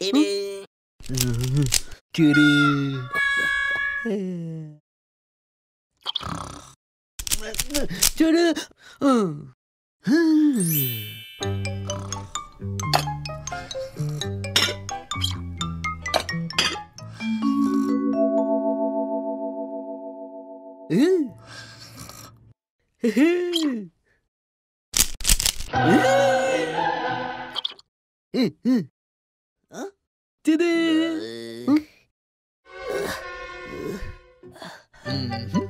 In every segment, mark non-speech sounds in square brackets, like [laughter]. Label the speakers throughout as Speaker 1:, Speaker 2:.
Speaker 1: てれ
Speaker 2: ててうん。Did it?
Speaker 1: Mm
Speaker 2: -hmm.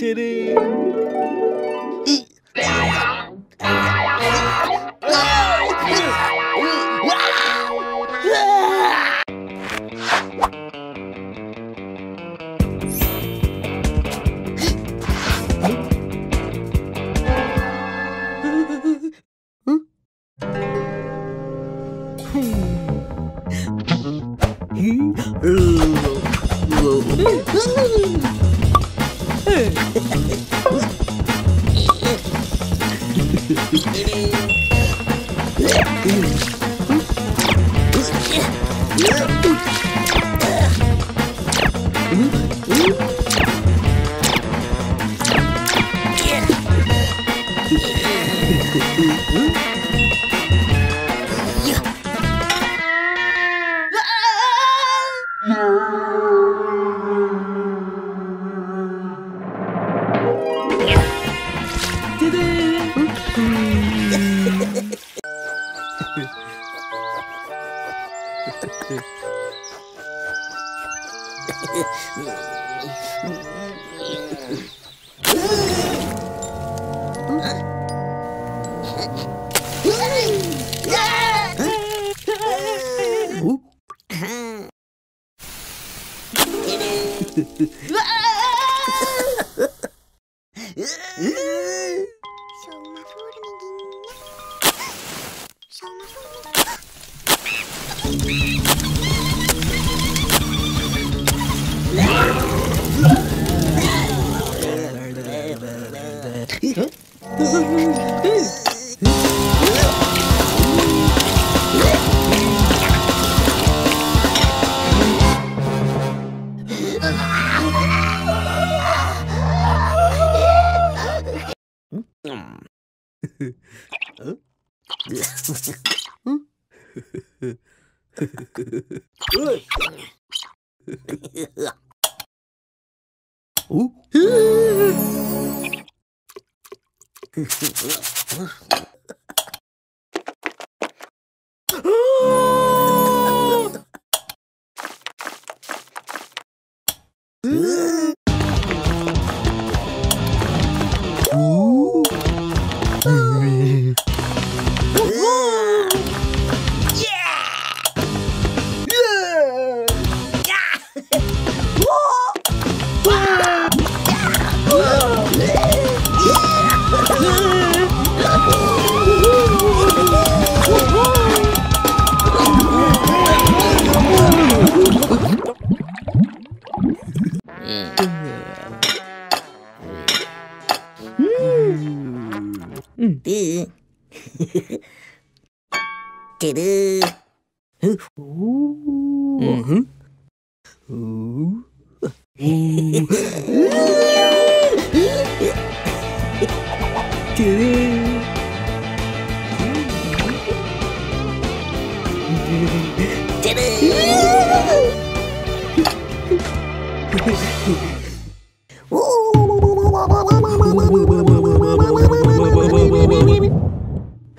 Speaker 2: Titty.
Speaker 1: Yeah. ん。うわえ
Speaker 2: っ
Speaker 1: [laughs]
Speaker 2: 哦。[laughs]
Speaker 1: Did?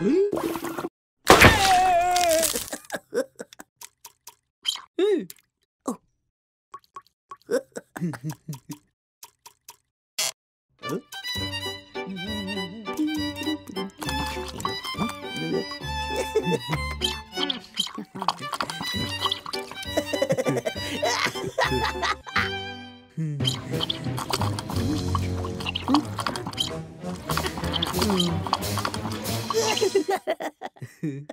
Speaker 2: 嗯。
Speaker 1: [laughs] Come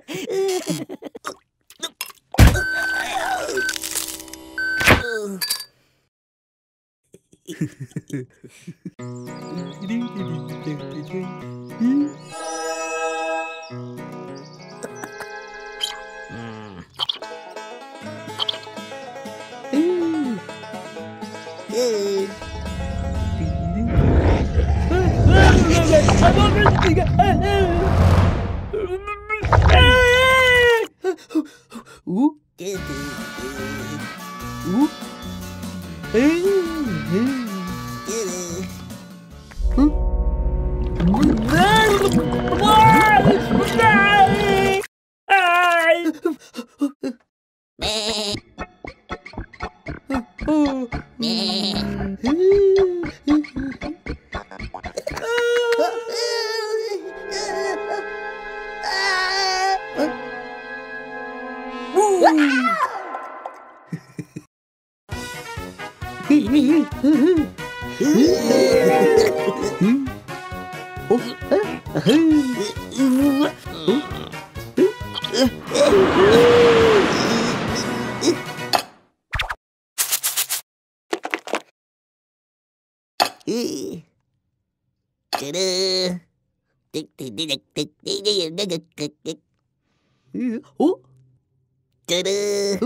Speaker 2: on, let's Ooh.
Speaker 1: Ooh.
Speaker 2: お
Speaker 1: Cơ đơ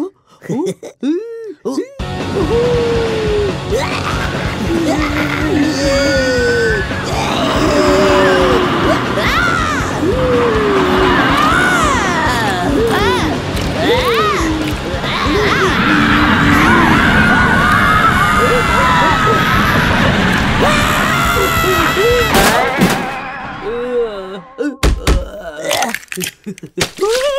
Speaker 2: Woo!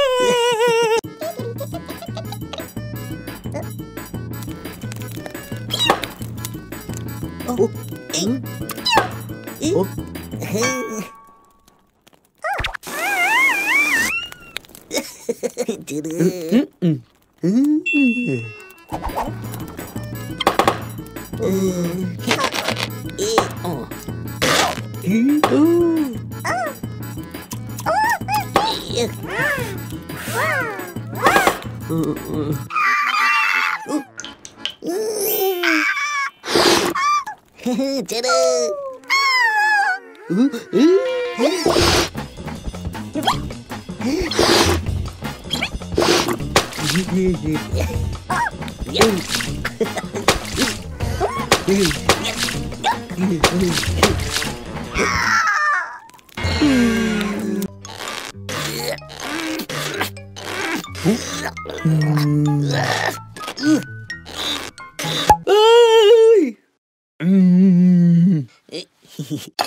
Speaker 1: 드르.
Speaker 2: 음, 음, 음.
Speaker 1: 이, 어.
Speaker 2: 이, 어.
Speaker 1: 짜라.
Speaker 2: 으, 으. music. Hey! Mm.
Speaker 1: [laughs]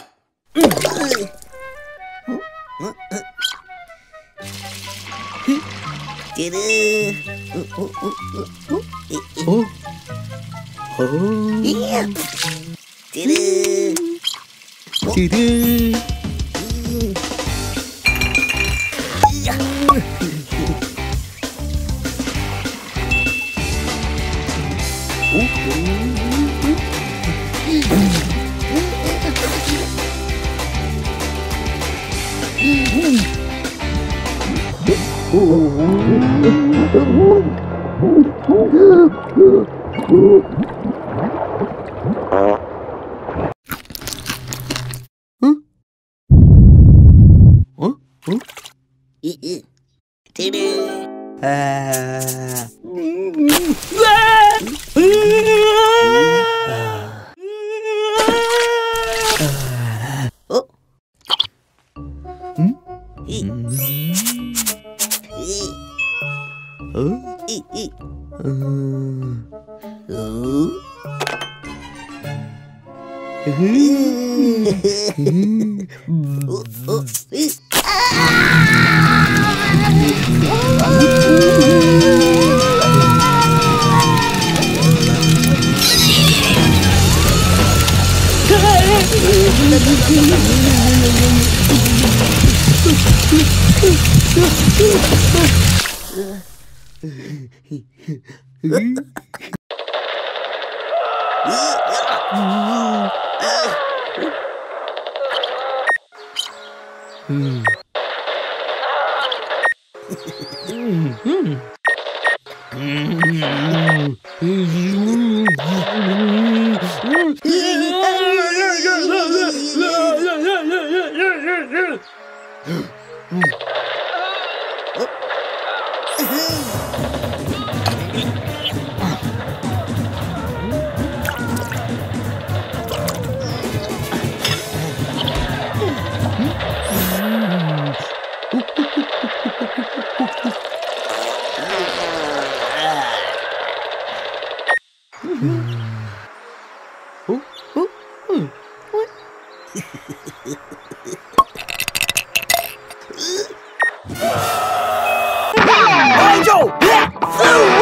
Speaker 1: 어?
Speaker 2: 어?
Speaker 1: 띠르
Speaker 2: 띠르 Ooh. Uh... 음.
Speaker 1: 우. 음.
Speaker 2: Mm-hmm. Angel!